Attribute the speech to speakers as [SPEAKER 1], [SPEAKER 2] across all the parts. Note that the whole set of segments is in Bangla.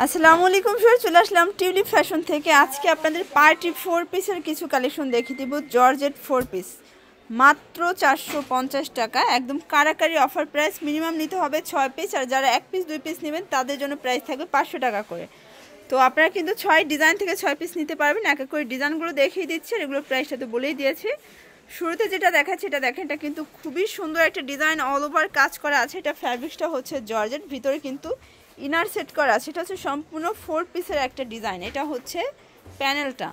[SPEAKER 1] আসসালামু আলাইকুম স্যার চলে আসলাম টিউলিপ ফ্যাশন থেকে। আজকে আপনাদের পার্টি ফোর পিসের কিছু কালেকশন দেখিয়ে দিব, জর্জেট ফোর পিস মাত্র চারশো পঞ্চাশ টাকা, একদম কারাকারি অফার প্রাইস মিনিমাম নিতে হবে ছয় পিস আর যারা এক পিস দুই পিস নেবেন, তাদের জন্য প্রাইস থাকবে পাঁচশো টাকা করে। তো আপনারা কিন্তু ছয় ডিজাইন থেকে ছয় পিস নিতে পারবেন, এক এক করে ডিজাইনগুলো দেখিয়ে দিচ্ছে, আর এগুলোর প্রাইসটা তো বলেই দিয়েছি। শুরুতে যেটা দেখাচ্ছে, এটা দেখেন, এটা কিন্তু খুবই সুন্দর একটা ডিজাইন অল ওভার কাজ করা আছে, এটা ফ্যাব্রিক্সটা হচ্ছে জর্জেট, ভিতরে কিন্তু ইনার সেট করা, সেটা হচ্ছে সম্পূর্ণ ফোর পিসের একটা ডিজাইন এটা হচ্ছে প্যানেলটা।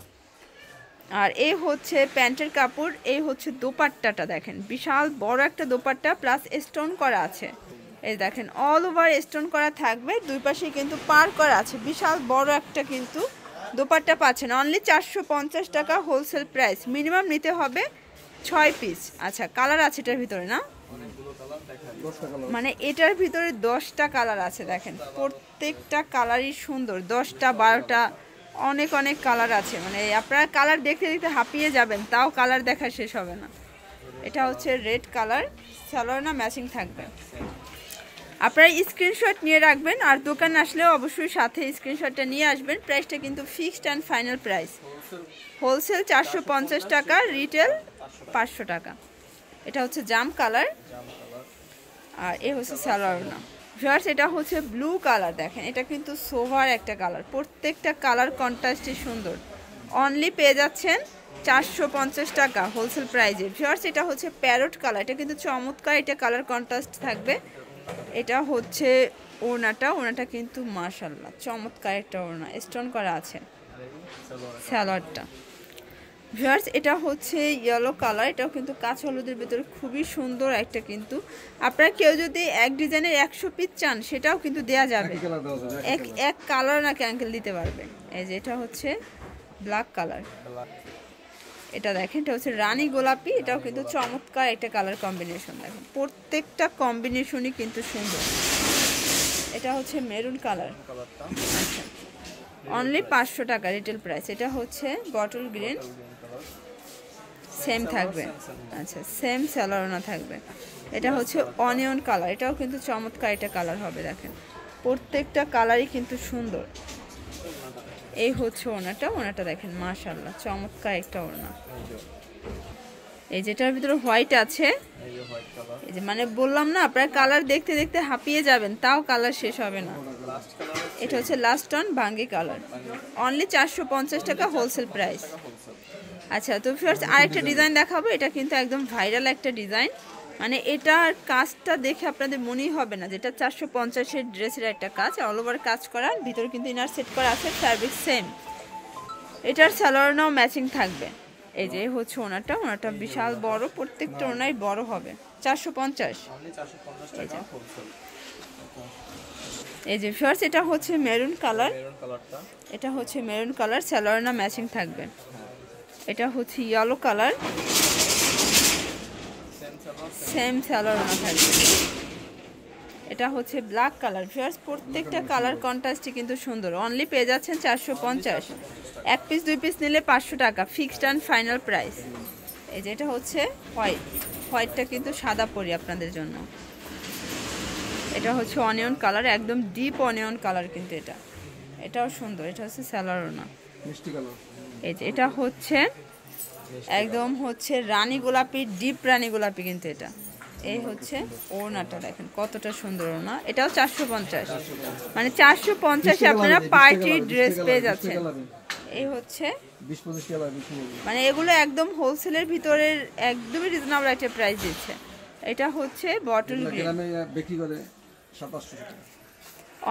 [SPEAKER 1] আর এই হচ্ছে প্যান্টের কাপড় এই হচ্ছে দোপাট্টাটা দেখেন। বিশাল বড় একটা দোপাট্টা প্লাস স্টোন করা আছে। এই দেখেন অল ওভার স্টোন করা থাকবে, দুই পাশে কিন্তু পার করা আছে। বিশাল বড় একটা কিন্তু দোপাট্টা পাচ্ছেন। অনলি চারশো পঞ্চাশ টাকা হোলসেল প্রাইস মিনিমাম নিতে হবে ছয় পিস আচ্ছা কালার আছে এটার ভিতরে না? মানে এটার ভিতরে দশটা কালার আছে দেখেন। প্রত্যেকটা কালারই সুন্দর। দশটা, বারোটা, অনেক অনেক কালার আছে। মানে আপনারা কালার দেখতে দেখতে হাঁপিয়ে যাবেন, তাও কালার দেখা শেষ হবে না। এটা হচ্ছে রেড কালার। সালোয়ার না ম্যাচিং থাকবে। আপনারা স্ক্রিনশট নিয়ে রাখবেন, আর দোকান আসলেও অবশ্যই সাথে স্ক্রিনশটটা নিয়ে আসবেন। প্রাইসটা কিন্তু fixed and final price. Wholesale চারশো পঞ্চাশ টাকা, রিটেল পাঁচশো টাকা। এটা হচ্ছে জাম কালার। আর এ হচ্ছে সালোয়ারনা। ভিউয়ার্স এটা হচ্ছে ব্লু কালার দেখেন। এটা কিন্তু সোভার একটা কালার। প্রত্যেকটা কালার কন্ট্রাস্টই সুন্দর। অনলি পেয়ে যাচ্ছেন চারশো পঞ্চাশ টাকা হোলসেল প্রাইজে ভিউয়ার্স এটা হচ্ছে প্যারট কালার। এটা কিন্তু চমৎকার এটা কালার কন্ট্রাস্ট থাকবে। এটা হচ্ছে ওড়নাটা। ওড়নাটা কিন্তু মাশাল্লাহ চমৎকার একটা ওড়না। স্টোন করা আছে। স্যালোয়ারটা ভিউয়ার্স এটা হচ্ছে ইয়েলো কালার এটাও কিন্তু কাঁচা হলুদের ভিতরে খুবই সুন্দর একটা কিন্তু। আপনারা কেউ যদি এক ডিজাইনের একশো পিস চান সেটাও কিন্তু দেয়া যাবে। এক এক কালার নাকি অ্যাঙ্কেল দিতে পারবে? এই যে এটা হচ্ছে ব্ল্যাক কালার এটা দেখেন এটা হচ্ছে রানী গোলাপি এটাও কিন্তু চমৎকার একটা কালার কম্বিনেশন দেখেন। প্রত্যেকটা কম্বিনেশনই কিন্তু সুন্দর। এটা হচ্ছে মেরুন কালার আচ্ছা অনলি পাঁচশো টাকা রিটেল প্রাইস এটা হচ্ছে বটল গ্রিন সেম থাকবে। আচ্ছা সেম স্যালোনা থাকবে। এটা হচ্ছে অনিয়ন কালার এটাও কিন্তু চমৎকার এটা কালার হবে দেখেন। প্রত্যেকটা কালারই কিন্তু সুন্দর। এই হচ্ছে ওনাটা। ওনাটা দেখেন মাশাল্লাহ চমৎকার একটা ওনা এই যেটার ভিতরে হোয়াইট আছে এই যে মানে বললাম না আপনার কালার দেখতে দেখতে হাঁপিয়ে যাবেন তাও কালার শেষ হবে না। এটা হচ্ছে লাস্ট অন ভাঙ্গি কালার অনলি চারশো পঞ্চাশ টাকা হোলসেল প্রাইস আচ্ছা তো ফার্স্ট আরেকটা ডিজাইন দেখাবো এটা কিন্তু একদম ভাইরাল একটা ডিজাইন মানে এটার কাজটা দেখে আপনাদের মনেই হবে না যেটা চারশো পঞ্চাশের ড্রেসের একটা কাজ অল ওভার কাজ করা ভিতরে কিন্তু ইনার সেট করা আছে ফ্যাব্রিক সেম এটার স্যালোয়ারনাও ম্যাচিং থাকবে। এই যে হচ্ছে ওনাটা ওনাটা বিশাল বড় প্রত্যেকটা ওনাই বড় হবে চারশো পঞ্চাশ। এই যে। ফার্স্ট এটা হচ্ছে মেরুন কালার এটা হচ্ছে মেরুন কালার স্যালোয়ারনা ম্যাচিং থাকবে। এটা হচ্ছে ইয়েলো কালার সেম স্যালোয়ারনা থাকবে এটা হচ্ছে ব্ল্যাক কালার ফিয়ার্স প্রত্যেকটা কালার কন্ট্রাস্টই কিন্তু সুন্দর। অনলি পেয়ে যাচ্ছেন চারশো পঞ্চাশ। এক পিস দুই পিস নিলে পাঁচশো টাকা। ফিক্সড অ্যান্ড ফাইনাল প্রাইস এই যে এটা হচ্ছে হোয়াইট হোয়াইটটা কিন্তু সাদা পরি আপনাদের জন্য। এটা হচ্ছে অনিয়ন কালার একদম ডিপ অনিয়ন কালার কিন্তু এটা। এটাও সুন্দর। এটা হচ্ছে স্যালারোনা এই যে এটা হচ্ছে একদম হচ্ছে রানী গোলাপি ডিপ রানী গোলাপি কিন্তু এটা। এই হচ্ছে ওড়নাটা দেখেন কতটা সুন্দর ওড়না। এটাও চারশো পঞ্চাশ। মানে চারশো পঞ্চাশে আপনারা পার্টি ড্রেস পেয়ে যাচ্ছেন। এই হচ্ছে মানে এগুলো একদম হোলসেলের ভিতরের একদমই রিজনেবল একটা প্রাইস দিচ্ছে। এটা হচ্ছে বটল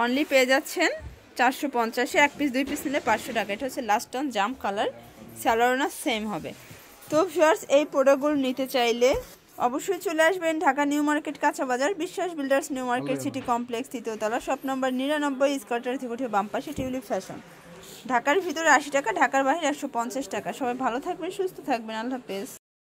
[SPEAKER 1] অনলি পেয়ে যাচ্ছেন চারশো পঞ্চাশে এক পিস দুই পিস নিলে পাঁচশো টাকা। এটা হচ্ছে লাস্ট অন জাম কালার স্যালোনা সেম হবে। তো ভিউয়ার্স এই প্রোডাক্টগুলো নিতে চাইলে অবশ্যই চলে আসবেন ঢাকা নিউ মার্কেট কাঁচা বাজার Biswas builders new market city complex তৃতীয়তলা shop number নিরানব্বই স্কোয়াটার থেকে উঠে বামপাশে টিউলিপ ফ্যাশন ঢাকার ভিতরে আশি টাকা ঢাকার বাইরে একশো পঞ্চাশ টাকা। সবাই ভালো থাকবেন সুস্থ থাকবেন। আল্লাহ হাফেজ।